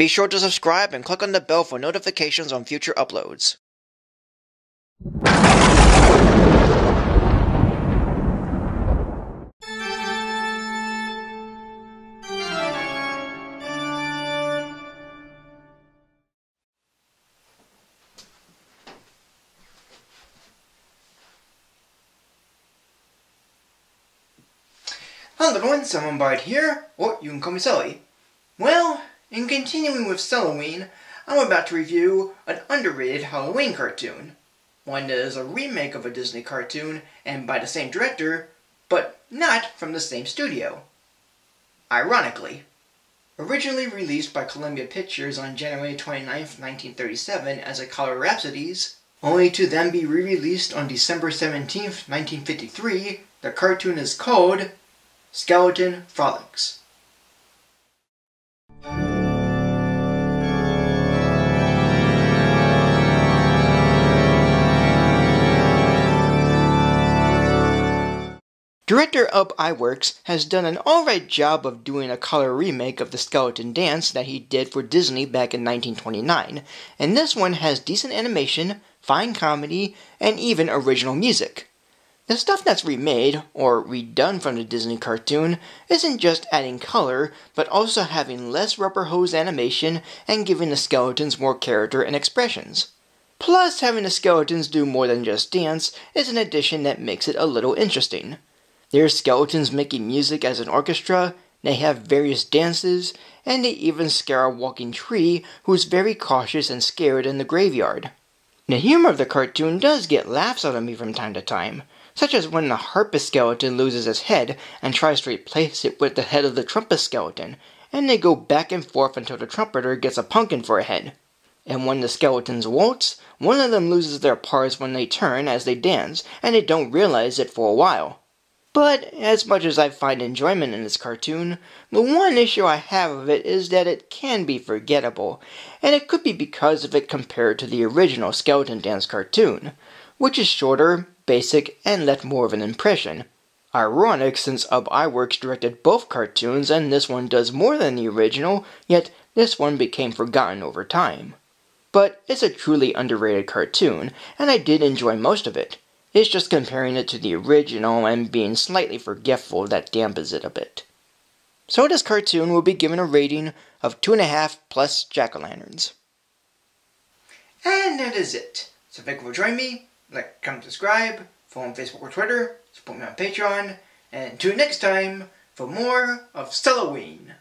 Be sure to subscribe and click on the bell for notifications on future uploads. Hello everyone, Simon Bard here, or you can call me Sully. Well, in continuing with Sulli-Ween, I'm about to review an underrated Halloween cartoon. One that is a remake of a Disney cartoon and by the same director, but not from the same studio. Ironically, originally released by Columbia Pictures on January 29, 1937 as a Color Rhapsodies, only to then be re-released on December 17, 1953, the cartoon is called Skeleton Frolics. Director Ub Iwerks has done an alright job of doing a color remake of the Skeleton Dance that he did for Disney back in 1929, and this one has decent animation, fine comedy, and even original music. The stuff that's remade, or redone from the Disney cartoon, isn't just adding color, but also having less rubber hose animation and giving the skeletons more character and expressions. Plus, having the skeletons do more than just dance is an addition that makes it a little interesting. There's skeletons making music as an orchestra, they have various dances, and they even scare a walking tree who's very cautious and scared in the graveyard. The humor of the cartoon does get laughs out of me from time to time, such as when the harpist skeleton loses his head and tries to replace it with the head of the trumpet skeleton, and they go back and forth until the trumpeter gets a pumpkin for a head. And when the skeletons waltz, one of them loses their parts when they turn as they dance, and they don't realize it for a while. But as much as I find enjoyment in this cartoon, the one issue I have of it is that it can be forgettable, and it could be because of it compared to the original Skeleton Dance cartoon, which is shorter, basic, and left more of an impression. Ironic since Ub Iwerks directed both cartoons and this one does more than the original, yet this one became forgotten over time. But it's a truly underrated cartoon, and I did enjoy most of it. It's just comparing it to the original and being slightly forgetful that dampens it a bit. So this cartoon will be given a rating of 2.5 plus jack-o'-lanterns. And that is it. So thank you for joining me. Like, comment, subscribe, follow on Facebook or Twitter, support me on Patreon, and tune next time for more of Sulli-Ween.